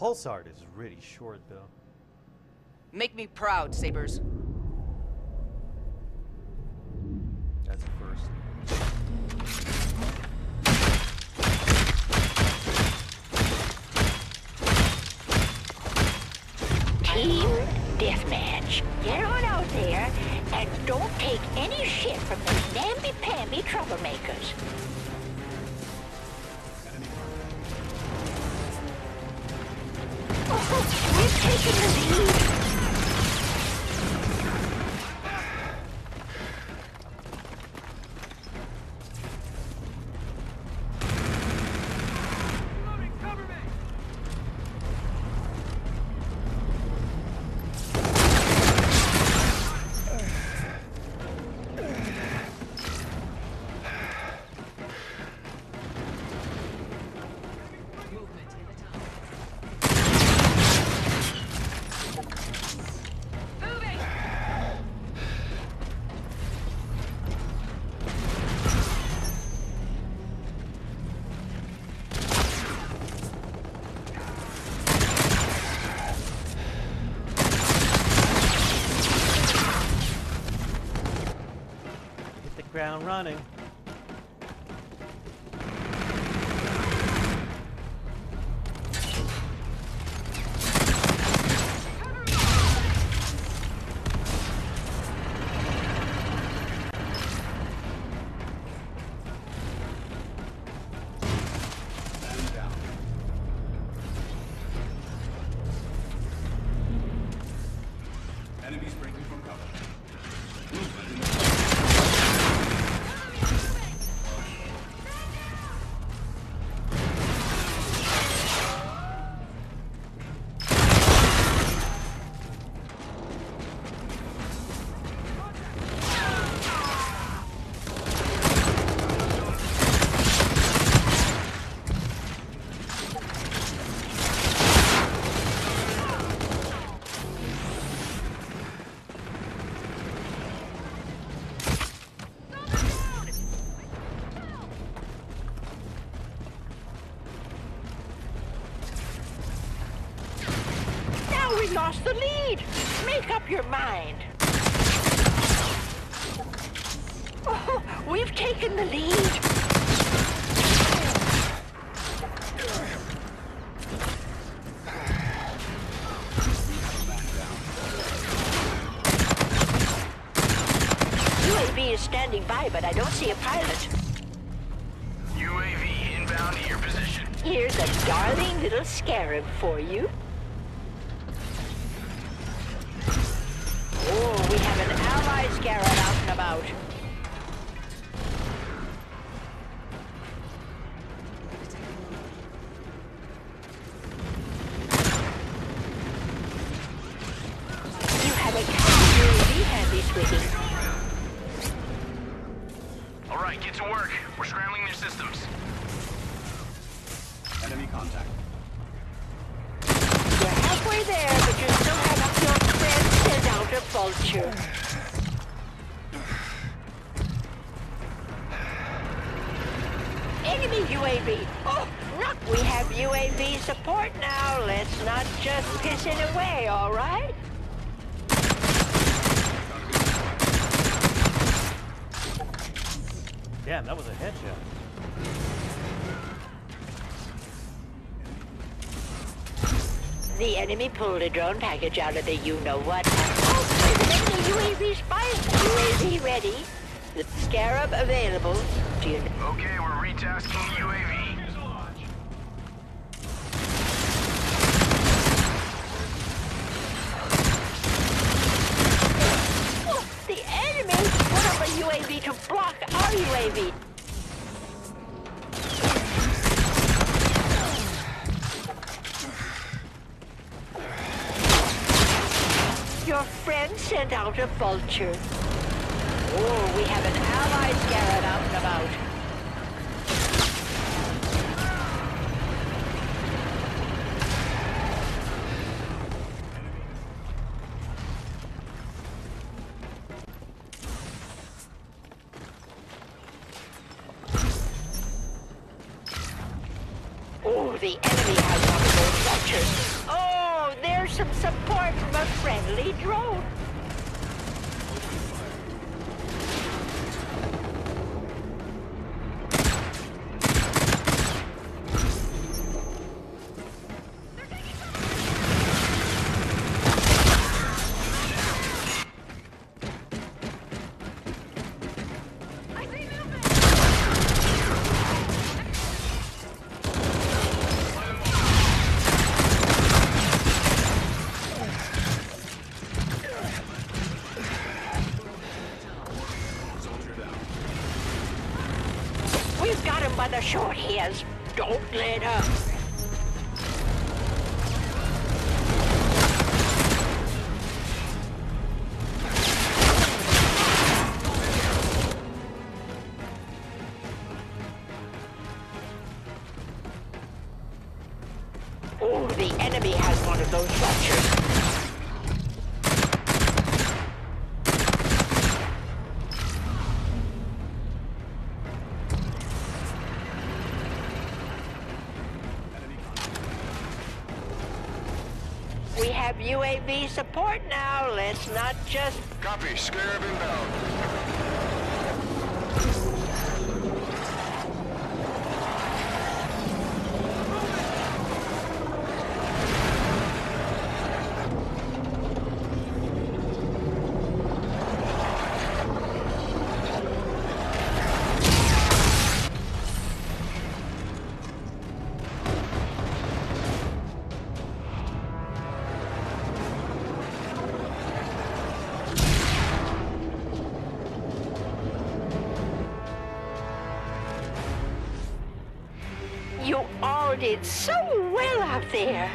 Pulsar is really short, though. Make me proud, Sabers. Ground running. Your mind. Oh, we've taken the lead. UAV is standing by, but I don't see a pilot. UAV inbound to your position. Here's a darling little scarab for you. UAV. All right, get to work. We're scrambling their systems. Enemy contact. You're halfway there, but you still have your friend sent out a vulture. Enemy UAV! Oh, look, we have UAV support now. Let's not just piss it away, all right? Damn, that was a headshot. The enemy pulled a drone package out of the you-know-what. Oh, there's an enemy UAV spy. UAV ready. The scarab available. Do you Okay, we're retasking the UAV. The enemy put up UAV to block our UAV. Your friend sent out a vulture. Oh, we have an ally scarab out and about. Hairs. Don't let up. Oh, the enemy has one of those structures. UAV support now. Let's not just Copy. Scarab inbound. All did so well out there.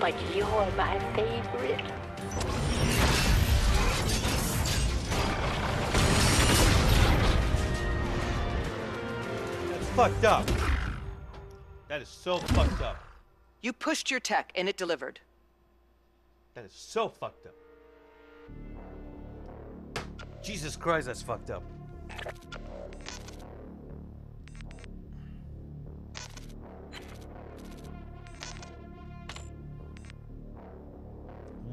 But you're my favorite. That's fucked up. That is so fucked up. You pushed your tech and it delivered. That is so fucked up. Jesus Christ, that's fucked up.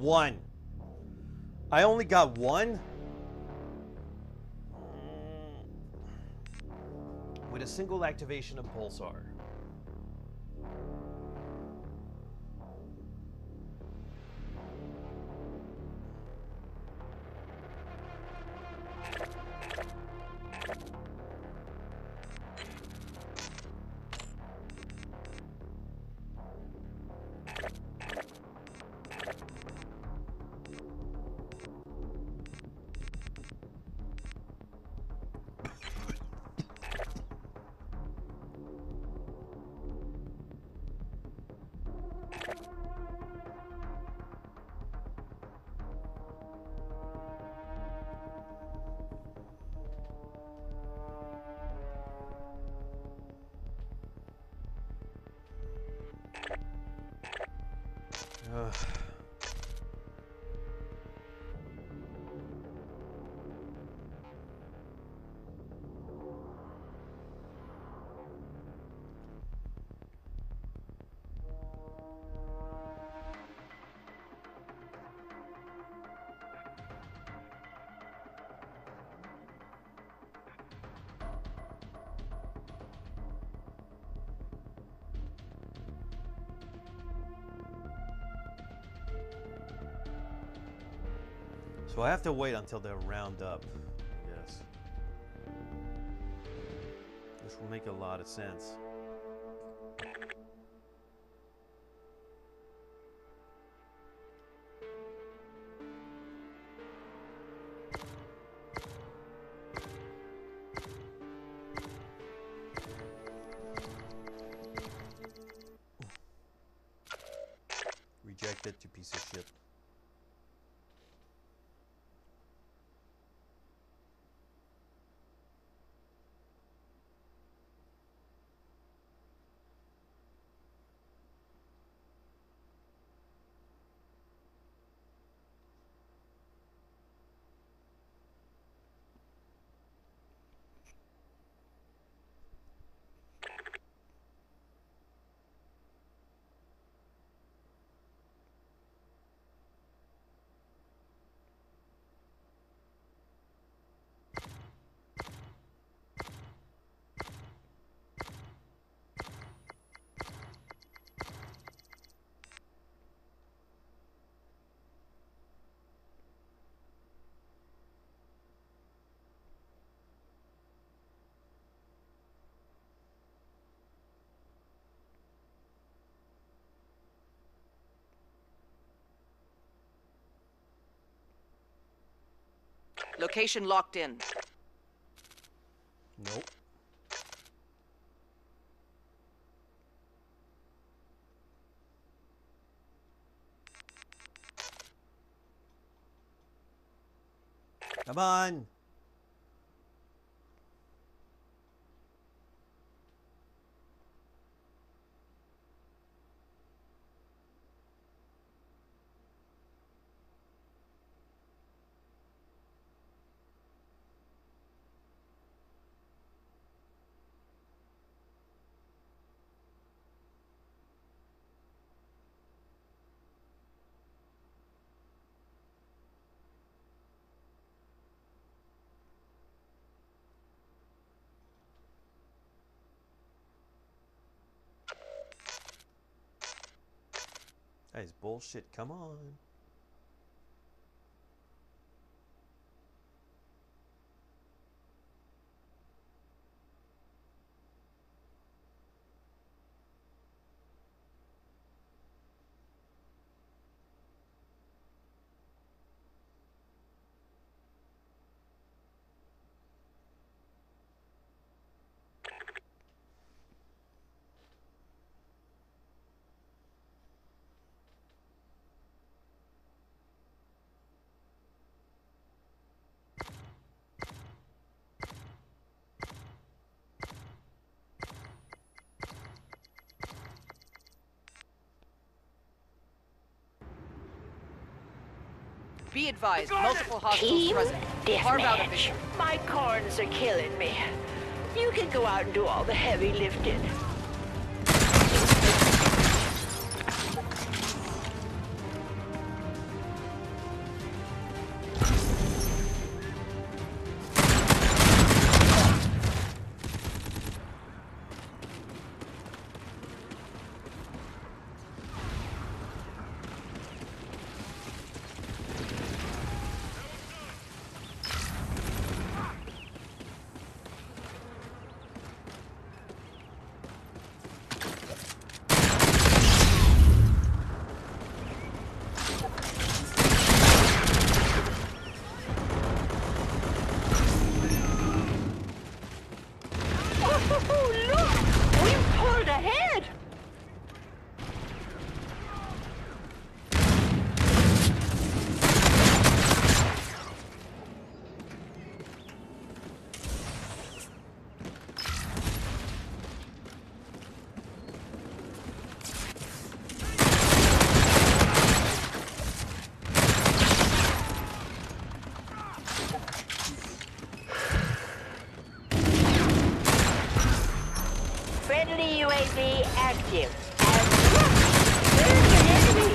One. I only got one? With a single activation of Pulsar. Ugh. So I have to wait until they're round up. Yes. This will make a lot of sense. Location locked in. Nope. Come on. That is bullshit. Come on. Be advised, multiple hostiles Team present. Carve out a deathmatch. mission. My corns are killing me. You can go out and do all the heavy lifting. UAV active. And look! There's an enemy!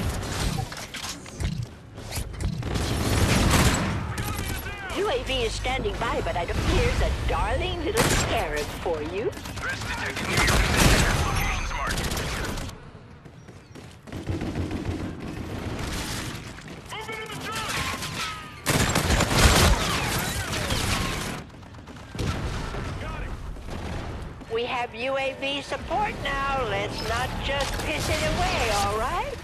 UAV is standing by, but it appears a darling little scarab for you. Threats detected near your position. Locations marked. We have UAV support now. Let's not just piss it away, all right?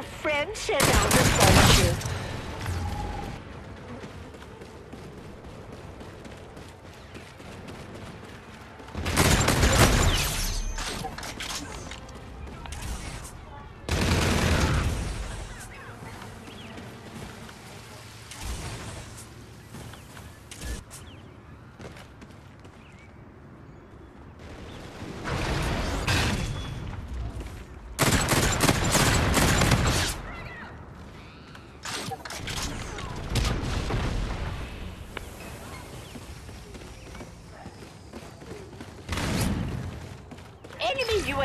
Your friend said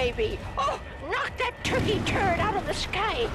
UAV! Oh, knock that turkey turd out of the sky!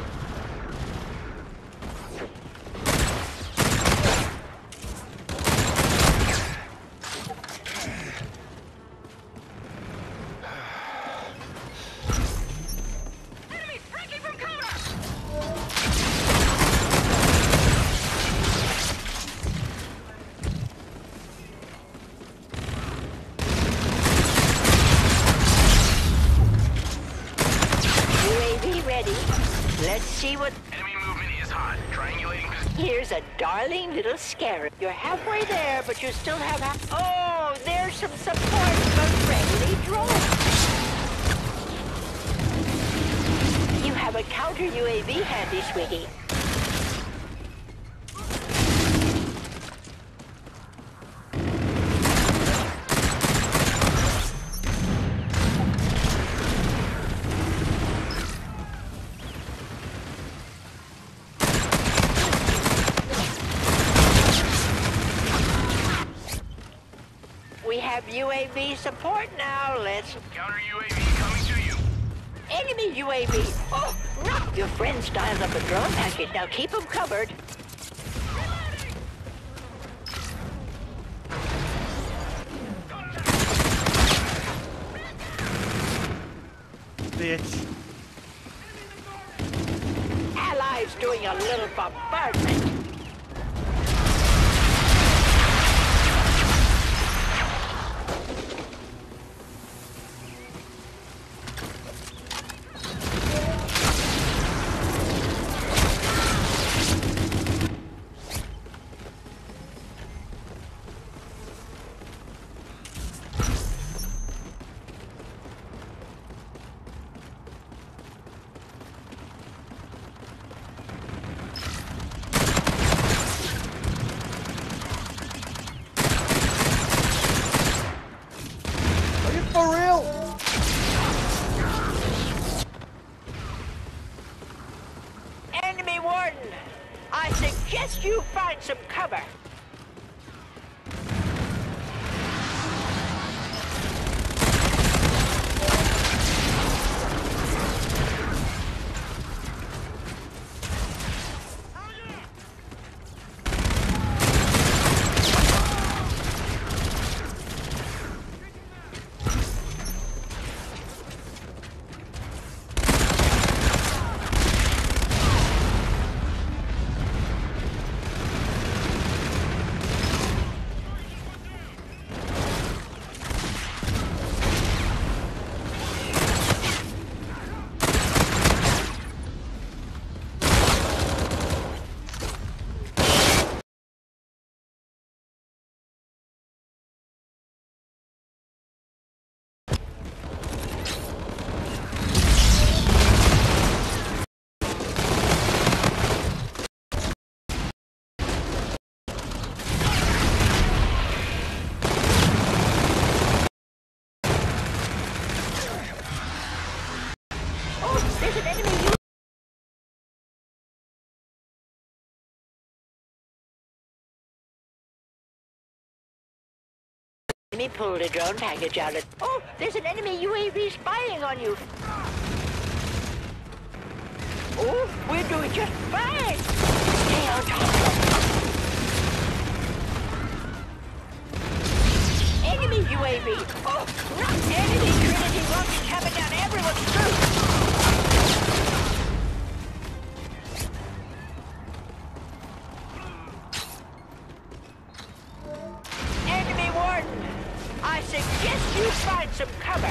UAV support now. Let's... Counter UAV coming to you. Enemy UAV! Oh, no! Your friend styled up a drone package. Now keep them covered. Bitch. Allies doing a little bombardment. You for real? Enemy warden! I suggest you find some cover. Oh, there's an enemy Enemy pulled a drone package out of... Oh, there's an enemy UAV spying on you. Oh, we're doing just fine. Stay on top. Enemy UAV. Oh, no. Enemy Trinity rockets coming down everyone's throat. I suggest you find some cover.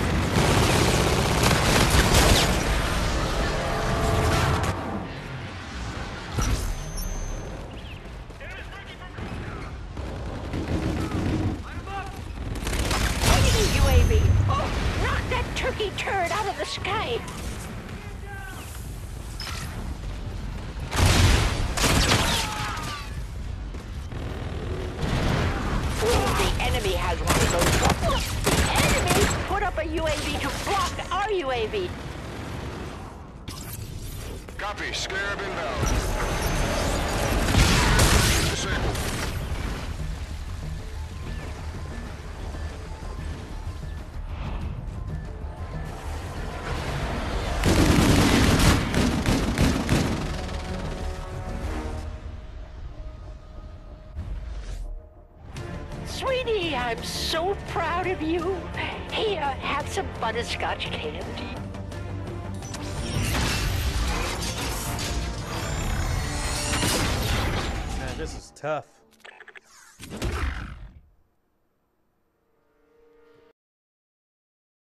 I'm so proud of you. Here, have some butterscotch candy. Man, this is tough.